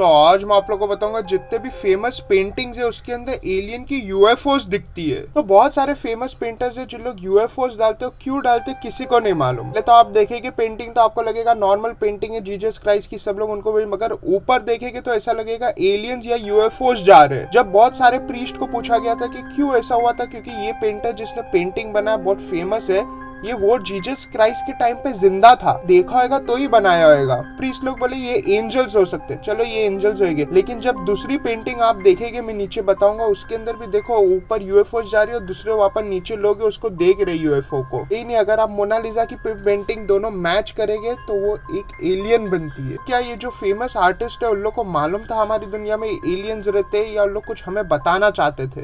तो आज मैं आप लोगों को बताऊँगा, जितने भी फ़ेमस पेंटिंग्स है, उसके अंदर एलियन की यूएफओस दिखती है। तो बहुत सारे फ़ेमस पेंटर्स है, जिन लोग यूएफओस डालते हो क्यों डालते किसी को नहीं मालूम। तो आप देखेंगे पेंटिंग तो आपको लगेगा नॉर्मल पेंटिंग है जीजस क्राइस्ट की, सब लोग उनको भी, मगर ऊपर देखेंगे तो ऐसा लगेगा एलियंस या यूएफओस जा रहे जब बहुत सारे प्रीस्ट को पूछा गया था कि क्यों ऐसा हुआ था, क्योंकि ये पेंटर जिसने पेंटिंग बनाया, बहुत फ़ेमस है ये वो जीजस क्राइस्ट के टाइम पे ज़िंदा था। देखा होगा तो ही बनाया होगा। प्रीस्ट लोग बोले, ये एंजल्स हो सकते चलो, ये एंजल्स होंगे लेकिन जब दूसरी पेंटिंग आप देखेंगे, मैं नीचे बताऊँगा, उसके अंदर भी देखो, ऊपर यूएफओ जा रही है और दूसरे वापस नीचे लोग उसको देख रहे यूएफओ को। यही नहीं, अगर आप मोनालिजा की पेंटिंग दोनों मैच करेंगे तो वो एक एलियन बनती है। क्या ये जो फ़ेमस आर्टिस्ट है, उन लोग को मालूम था हमारी दुनिया में एलियंस रहते हैं या उन लोग कुछ हमें बताना चाहते थे?